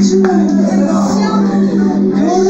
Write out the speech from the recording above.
这我